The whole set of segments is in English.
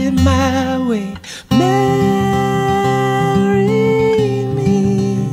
my way. Marry me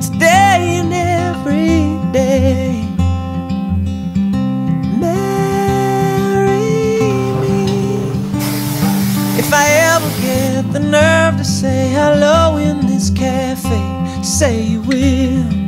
today and every day. Marry me if I ever get the nerve to say hello in this cafe. Say you will.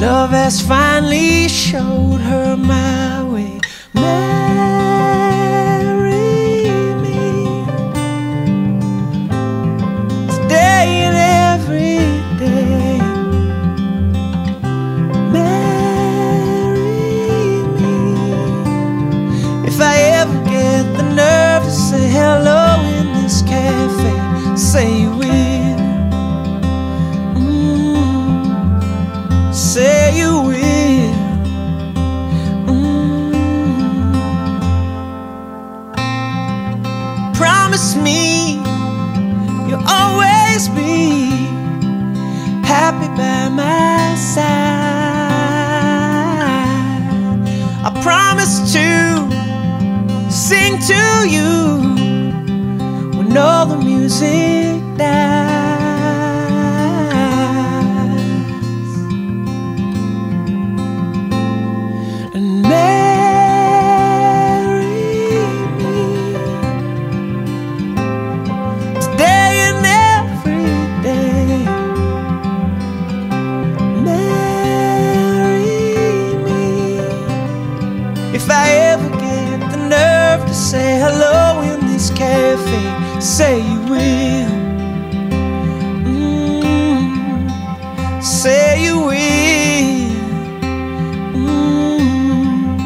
love has finally showed her my way. Marry me today and every day. Marry me if I ever get the nerve to say hello in this cafe. Say Promise me you'll always be happy by my side. I promise to sing to you when all the music dies. If I ever get the nerve to say hello in this cafe. Say you will. Mm, say you will. Mm,